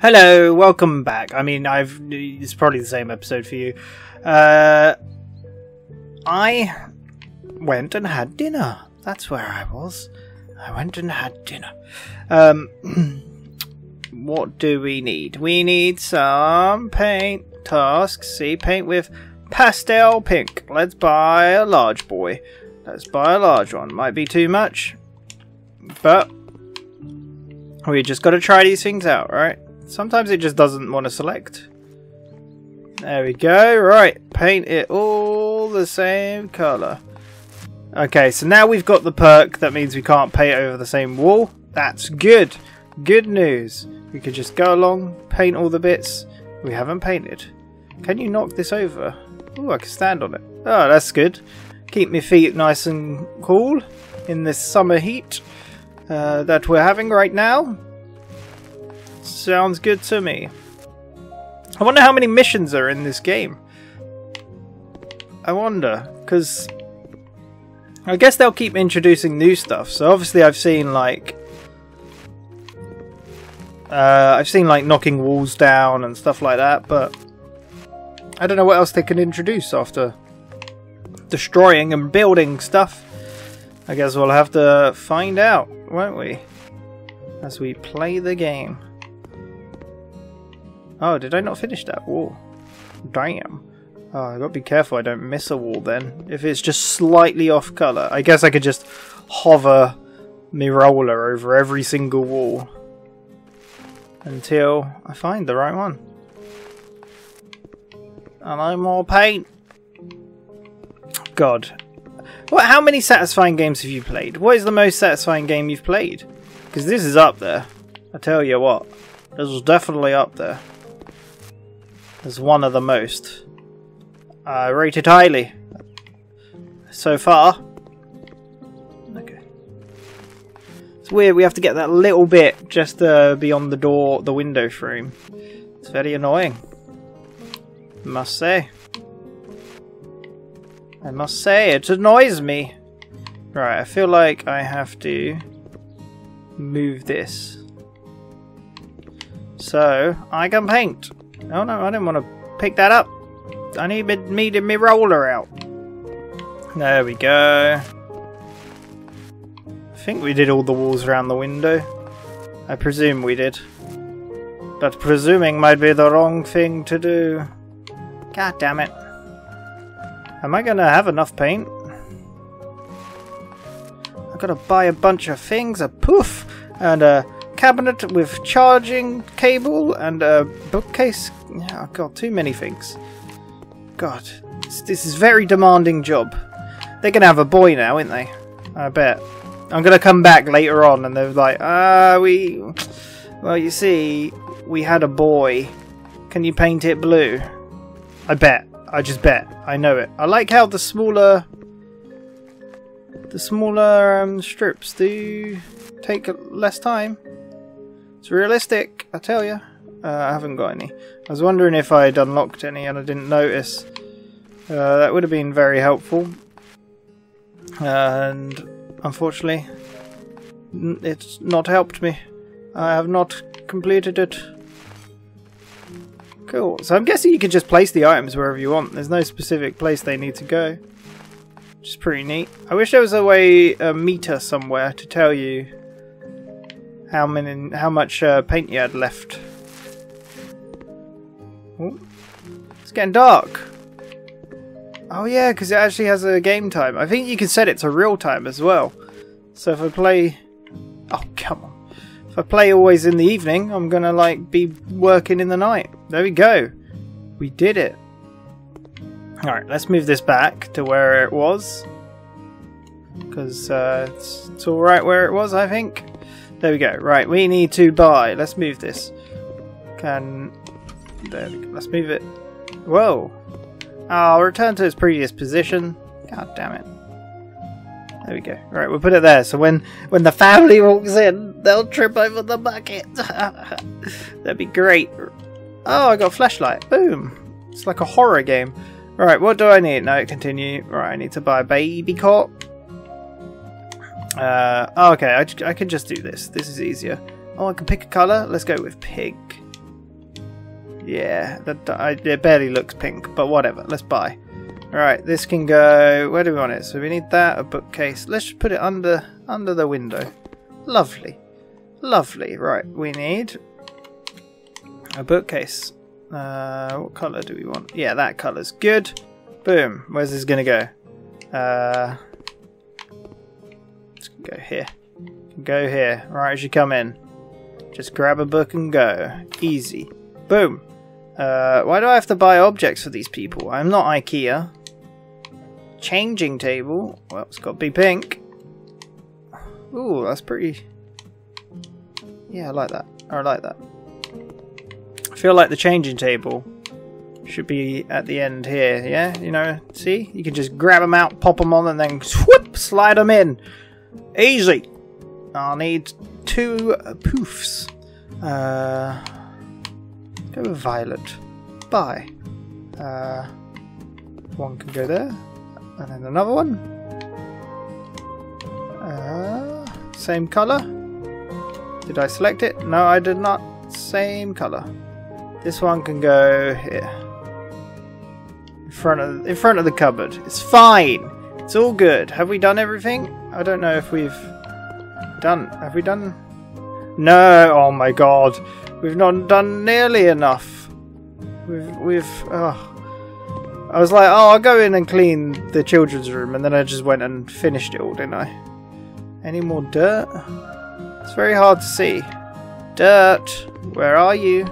Hello, welcome back. I mean, I've it's probably the same episode for you. Uh, I went and had dinner. That's where I was. I went and had dinner. Um, what do we need? We need some paint tasks. See, paint with pastel pink. Let's buy a large boy. Let's buy a large one. Might be too much, but we just got to try these things out, right? Sometimes it just doesn't want to select. There we go. Right, paint it all the same colour. Okay, so now we've got the perk. That means we can't paint over the same wall. That's good. Good news. We could just go along, paint all the bits we haven't painted. Can you knock this over? Oh, I can stand on it. Oh, that's good. Keep my feet nice and cool in this summer heat uh, that we're having right now. Sounds good to me. I wonder how many missions are in this game. I wonder, because I guess they'll keep introducing new stuff. So obviously, I've seen like uh, I've seen like knocking walls down and stuff like that, but I don't know what else they can introduce after destroying and building stuff. I guess we'll have to find out, won't we? As we play the game. Oh, did I not finish that wall? Damn. Oh, I gotta be careful I don't miss a wall then. If it's just slightly off colour. I guess I could just hover my roller over every single wall. Until I find the right one. And no more paint. God. What? How many satisfying games have you played? What is the most satisfying game you've played? Because this is up there. I tell you what. This is definitely up there as one of the most. Uh, rated highly. So far. Okay. It's weird, we have to get that little bit just uh, beyond the door, the window frame. It's very annoying. Must say. I must say, it annoys me. Right, I feel like I have to move this. So, I can paint. Oh no, I didn't want to pick that up. I need me to me roller out. There we go. I think we did all the walls around the window. I presume we did. But presuming might be the wrong thing to do. God damn it. Am I gonna have enough paint? I've gotta buy a bunch of things, a poof, and a cabinet with charging cable and a bookcase. Oh god, too many things. God, this, is very demanding job. They're gonna have a boy now, aren't they? I bet. I'm gonna come back later on and they're like, ah, uh, we. Well, you see, we had a boy. Can you paint it blue? I bet. I just bet. I know it. I like how the smaller. The smaller um, strips do take less time. It's realistic, I tell you. Uh, I haven't got any. I was wondering if I had unlocked any and I didn't notice. Uh, that would have been very helpful. and unfortunately, it's not helped me. I have not completed it. Cool. So I'm guessing you can just place the items wherever you want. There's no specific place they need to go. Which is pretty neat. I wish there was a way, a meter somewhere to tell you how many, how much uh, paint you had left. Ooh. It's getting dark. Oh yeah, because it actually has a game time. I think you can set it to real time as well. So if I play... Oh, come on. If I play always in the evening, I'm going to like be working in the night. There we go. We did it. Alright, let's move this back to where it was. Because uh, it's, it's alright where it was, I think. There we go. Right, we need to buy. Let's move this. Can... There we go. Let's move it. Whoa. I'll return to its previous position. God damn it. There we go. Right, we'll put it there. So when when the family walks in, they'll trip over the bucket. That'd be great. Oh, I got a flashlight. Boom. It's like a horror game. Right, what do I need? No, continue. Right, I need to buy a baby cot. Uh, oh, okay, I, I can just do this. This is easier. Oh, I can pick a colour. Let's go with pig. Yeah, that I, it barely looks pink, but whatever. Let's buy. Alright, this can go... Where do we want it? So we need that, a bookcase. Let's just put it under under the window. Lovely. Lovely. Right, we need a bookcase. Uh, what colour do we want? Yeah, that colour's good. Boom. Where's this going to go? Uh, go here. Go here. Right as you come in. Just grab a book and go. Easy. Boom. Uh, why do I have to buy objects for these people? I'm not IKEA. Changing table. Well, it's got to be pink. Ooh, that's pretty... Yeah, I like that. I like that. I feel like the changing table should be at the end here, yeah? You know, see? You can just grab them out, pop them on, and then whoop, slide them in. Easy! I'll need two poofs. Uh, go with violet. Bye. Uh, one can go there. And then another one. Uh, same colour. Did I select it? No, I did not. Same colour. This one can go here. In front of in front of the cupboard. It's fine. It's all good. Have we done everything? I don't know if we've done. Have we done? No. Oh my god. We've not done nearly enough. We've we've. Oh. I was like, oh, I'll go in and clean the children's room, and then I just went and finished it all, didn't I? Any more dirt? It's very hard to see. Dirt, where are you?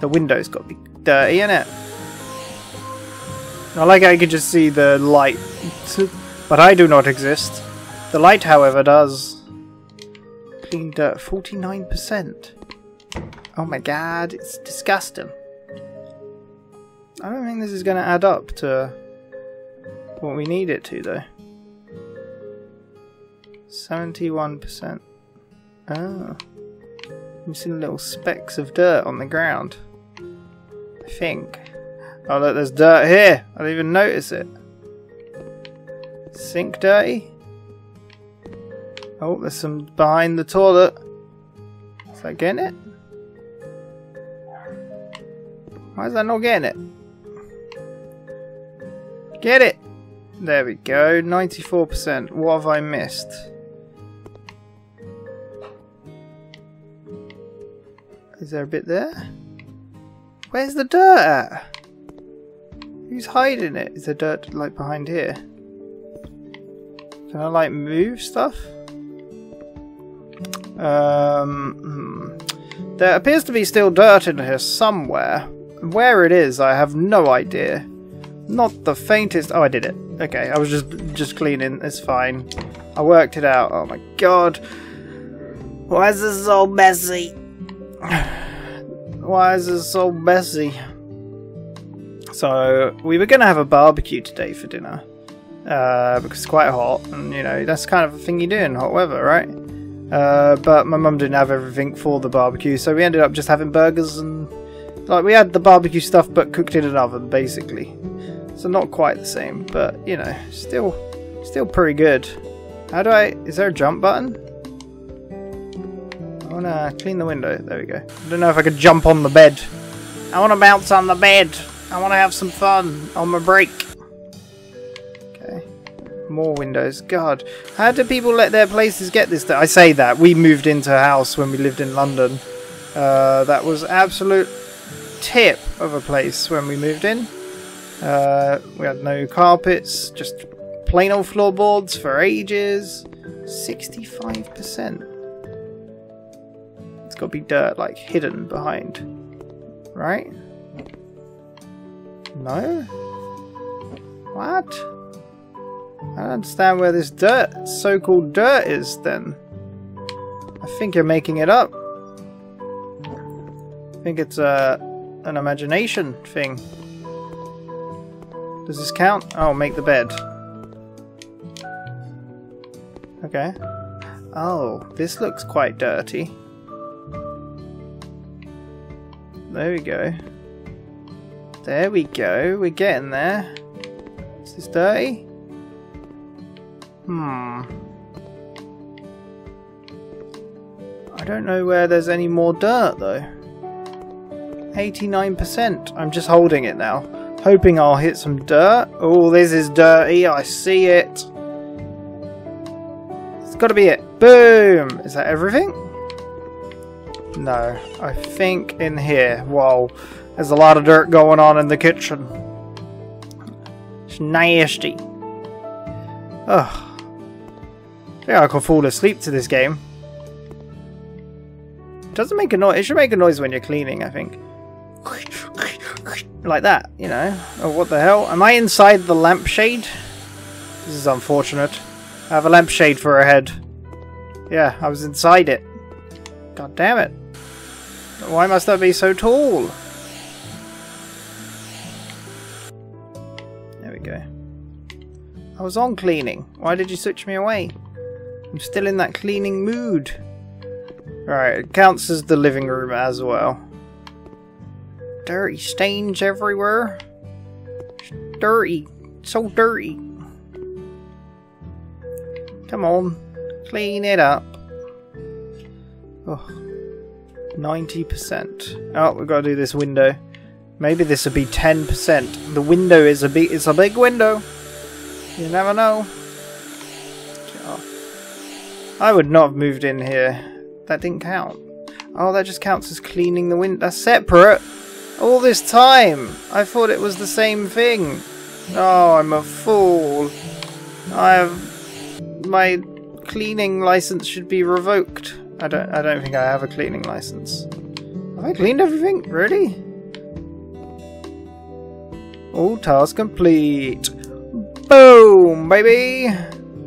The window's got to be dirty, innit? I like how you can just see the light, but I do not exist. The light, however, does. Clean dirt, 49%. Oh my god, it's disgusting. I don't think this is going to add up to what we need it to, though. 71%. Oh. I'm seeing little specks of dirt on the ground. I think. Oh, look, there's dirt here. I didn't even notice it. Sink dirty. Oh, there's some behind the toilet. Is that getting it? Why is that not getting it? Get it! There we go, 94%. What have I missed? Is there a bit there? Where's the dirt at? Who's hiding it? Is the dirt like behind here? Can I like move stuff? Um, hmm. There appears to be still dirt in here somewhere. Where it is, I have no idea. Not the faintest. Oh, I did it. Okay, I was just just cleaning. It's fine. I worked it out. Oh my god. Why is this so messy? Why is this so messy? So, we were going to have a barbecue today for dinner. Uh, because it's quite hot, and you know, that's kind of a thing you do in hot weather, right? Uh, but my mum didn't have everything for the barbecue, so we ended up just having burgers and. Like, we had the barbecue stuff but cooked in an oven, basically. So not quite the same, but you know, still, still pretty good. How do I? Is there a jump button? I wanna clean the window. There we go. I don't know if I could jump on the bed. I wanna bounce on the bed. I wanna have some fun on my break. More windows. God, how do people let their places get this? I say that we moved into a house when we lived in London. Uh, that was absolute tip of a place when we moved in. Uh, we had no carpets, just plain old floorboards for ages. 65%. It's got to be dirt, like, hidden behind. Right? No? What? I don't understand where this dirt, so-called dirt is, then. I think you're making it up. I think it's uh, an imagination thing. Does this count? Oh, make the bed. Okay. Oh, this looks quite dirty. There we go. There we go. We're getting there. Is this dirty? Hmm. I don't know where there's any more dirt though. 89%. I'm just holding it now. Hoping I'll hit some dirt. Oh, this is dirty. I see it. It's got to be it. Boom! Is that everything? No. I think in here. Whoa. There's a lot of dirt going on in the kitchen. It's nasty. Ugh. Yeah, I could fall asleep to this game. It doesn't make a noise. It should make a noise when you're cleaning, I think. Like that, you know. Oh, what the hell? Am I inside the lampshade? This is unfortunate. I have a lampshade for a head. Yeah, I was inside it. God damn it. Why must that be so tall? There we go. I was on cleaning. Why did you switch me away? I'm still in that cleaning mood. Right, it counts as the living room as well. Dirty stains everywhere. Dirty. So dirty. Come on. Clean it up. Oh. 90%. Oh, we've got to do this window. Maybe this would be 10%. The window is a big, it's a big window. You never know. I would not have moved in here. That didn't count. Oh, that just counts as cleaning the window. That's separate. All this time. I thought it was the same thing. Oh, I'm a fool. I have... My cleaning license should be revoked. I don't I don't think I have a cleaning license. Have I cleaned everything? Really? All tasks complete. Boom, baby!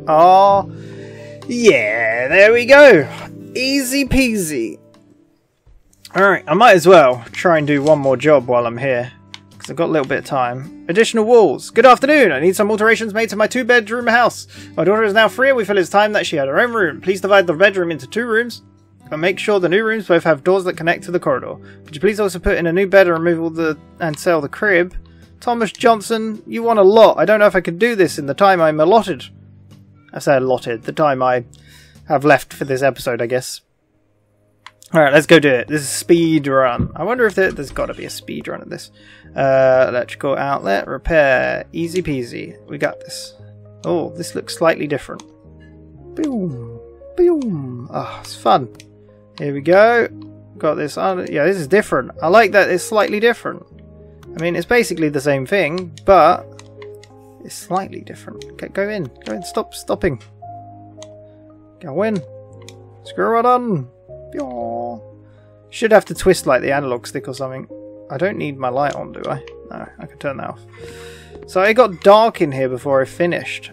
Oh, yeah, there we go. Easy peasy. Alright, I might as well try and do one more job while I'm here. Because I've got a little bit of time. Additional walls. Good afternoon. I need some alterations made to my two bedroom house. My daughter is now free and we feel it's time that she had her own room. Please divide the bedroom into two rooms. And make sure the new rooms both have doors that connect to the corridor. Could you please also put in a new bed and remove all the and sell the crib? Thomas Johnson, you want a lot. I don't know if I could do this in the time I'm allotted. I say allotted, the time I have left for this episode, I guess. Alright, let's go do it. This is speed run. I wonder if there, has got to be a speed run of this. Uh, electrical outlet, repair, easy peasy. We got this. Oh, this looks slightly different. Boom, boom. Ah, oh, it's fun. Here we go. Got this on. Yeah, this is different. I like that it's slightly different. I mean, it's basically the same thing, but it's slightly different. Okay, go in. Go in. Stop stopping. Go in. Screw it on. Should have to twist like the analog stick or something. I don't need my light on, do I? No, I can turn that off. So it got dark in here before I finished.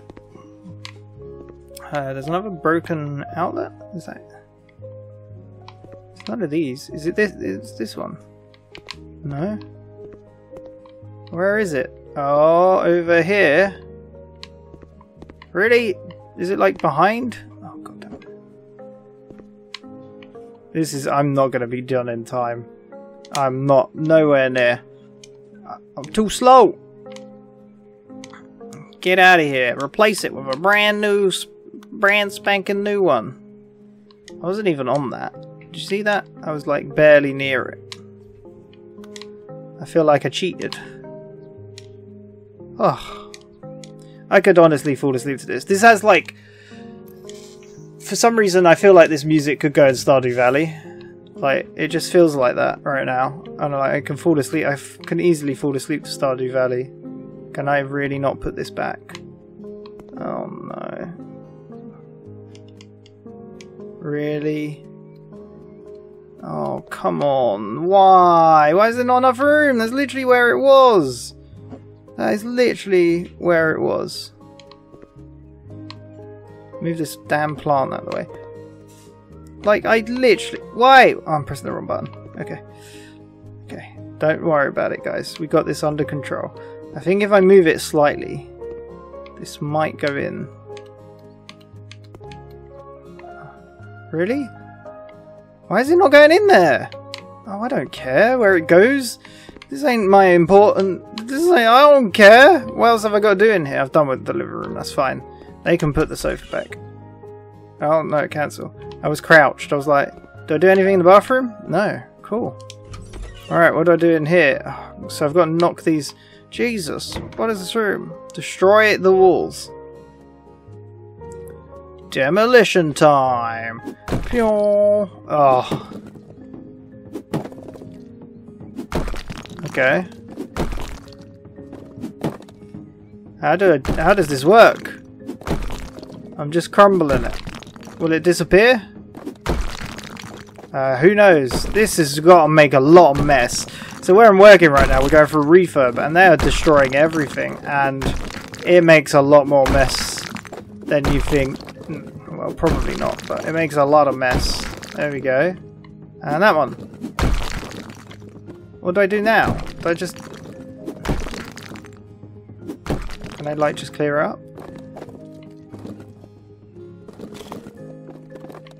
Uh, there's another broken outlet. Is that? It's none of these. Is it this? Is this one? No. Where is it? Oh, over here. Really? Is it like behind? Oh god damn. This is I'm not gonna be done in time. I'm not nowhere near. I'm too slow. Get out of here. Replace it with a brand new brand spanking new one. I wasn't even on that. Did you see that? I was like barely near it. I feel like I cheated. Oh, I could honestly fall asleep to this. This has like, for some reason, I feel like this music could go in Stardew Valley. Like it just feels like that right now. And like I can fall asleep. I can easily fall asleep to Stardew Valley. Can I really not put this back? Oh no. Really? Oh, come on. Why? Why is there not enough room? That's literally where it was. That is literally where it was. Move this damn plant out of the way. Like, I literally... Why? Oh, I'm pressing the wrong button. Okay. Okay. Don't worry about it, guys. We got this under control. I think if I move it slightly, this might go in. Really? Why is it not going in there? Oh, I don't care where it goes. This ain't my important... This ain't... I don't care. What else have I got to do in here? I've done with the living room. That's fine. They can put the sofa back. Oh, no, cancel. I was crouched. I was like, do I do anything in the bathroom? No. Cool. Alright, what do I do in here? So I've got to knock these... Jesus, what is this room? Destroy the walls. Demolition time! Pew! Oh. Okay. How do I, how does this work? I'm just crumbling it. Will it disappear? Uh, who knows? This has got to make a lot of mess. So where I'm working right now, we're going for a refurb, and they are destroying everything, and it makes a lot more mess than you think. Hmm, well, probably not, but it makes a lot of mess. There we go. And that one. What do I do now? Do I just... Can I, like, just clear up?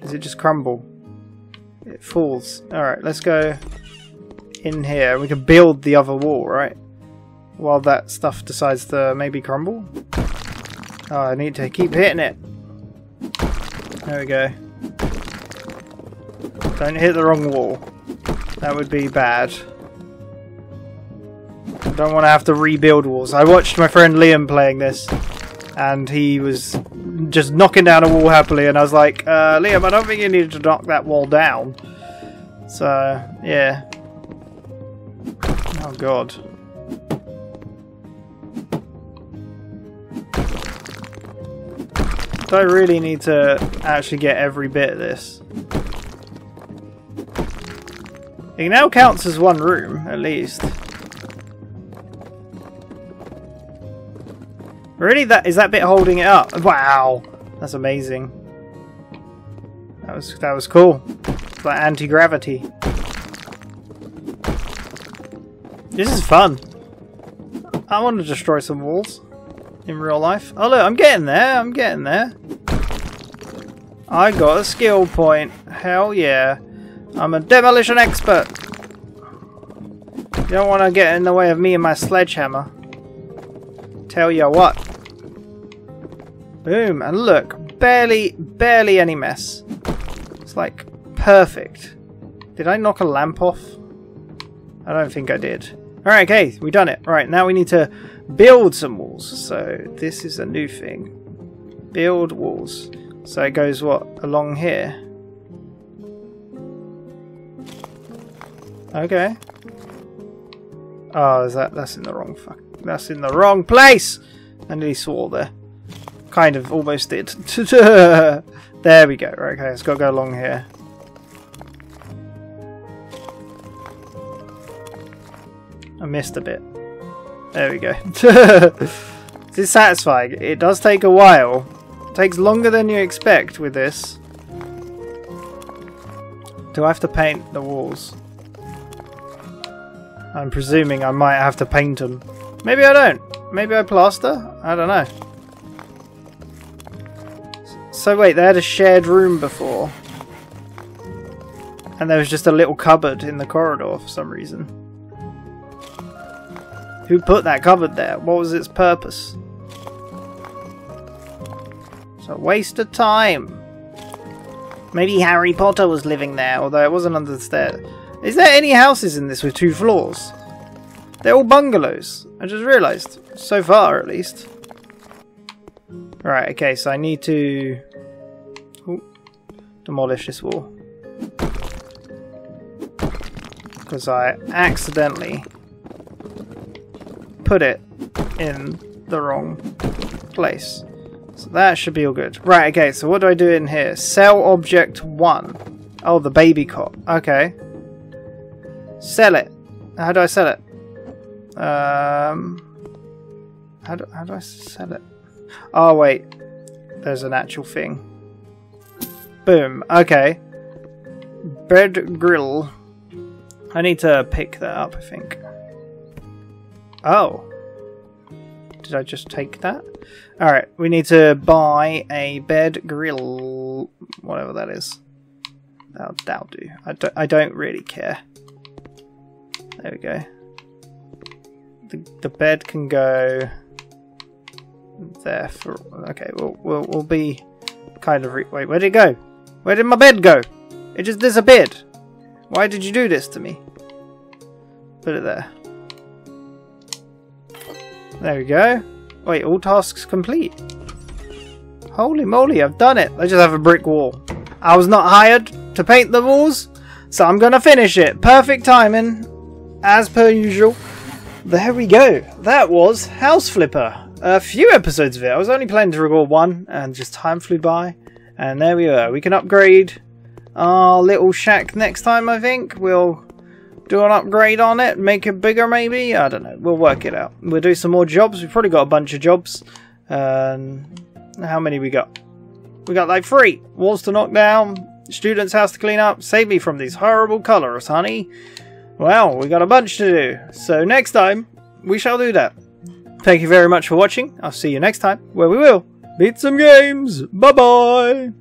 Does it just crumble? It falls. Alright, let's go in here. We can build the other wall, right? While that stuff decides to maybe crumble. Oh, I need to keep hitting it. There we go. Don't hit the wrong wall. That would be bad. Don't want to have to rebuild walls. I watched my friend Liam playing this, and he was just knocking down a wall happily, and I was like, uh, Liam, I don't think you need to knock that wall down. So, yeah. Oh god. Do I really need to actually get every bit of this? It now counts as one room, at least. Really? That is that bit holding it up? Wow, that's amazing. That was that was cool. It's like anti gravity. This is fun. I want to destroy some walls in real life. Oh look, I'm getting there. I'm getting there. I got a skill point. Hell yeah. I'm a demolition expert. You don't want to get in the way of me and my sledgehammer. Tell you what. Boom, and look, barely, barely any mess. It's like perfect. Did I knock a lamp off? I don't think I did. Alright, okay, we done it. Right, now we need to build some walls. So this is a new thing. Build walls. So it goes what? Along here. Okay. Oh, is that that's in the wrong fuck that's in the wrong place! I nearly swore there. Kind of almost did. there we go. Okay, it's got to go along here. I missed a bit. There we go. this is satisfying. It does take a while. It takes longer than you expect with this. Do I have to paint the walls? I'm presuming I might have to paint them. Maybe I don't. Maybe I plaster? I don't know. So wait, they had a shared room before. And there was just a little cupboard in the corridor for some reason. Who put that cupboard there? What was its purpose? It's a waste of time. Maybe Harry Potter was living there, although it wasn't under the stairs. Is there any houses in this with two floors? They're all bungalows. I just realised. So far, at least. Right, okay, so I need to demolish this wall. Because I accidentally put it in the wrong place. So that should be all good. Right, okay, so what do I do in here? Sell object 1. Oh, the baby cot. Okay. Sell it. How do I sell it? Um, how do, how do I sell it? Oh, wait. There's an actual thing. Boom. Okay. Bread grill. I need to pick that up, I think. Oh. Did I just take that? Alright, we need to buy a bed grill. Whatever that is. That'll, that'll do. I don't, I don't really care. There we go. The, the bed can go there for... Okay, we'll, we'll, we'll be kind of... wait, where did it go? Where did my bed go? It just disappeared. Why did you do this to me? Put it there. There we go. Wait, all tasks complete. Holy moly, I've done it. I just have a brick wall. I was not hired to paint the walls, so I'm gonna finish it. Perfect timing, as per usual. There we go. That was House Flipper. A few episodes of it. I was only planning to record one, and just time flew by. And there we are. We can upgrade our little shack next time, I think. We'll do an upgrade on it, make it bigger maybe? I don't know. We'll work it out. We'll do some more jobs. We've probably got a bunch of jobs. Um, how many we got? We got like three. Walls to knock down, student's house to clean up. Save me from these horrible colours, honey. Well, we got a bunch to do. So next time, we shall do that. Thank you very much for watching. I'll see you next time, where we will beat some games. Bye bye.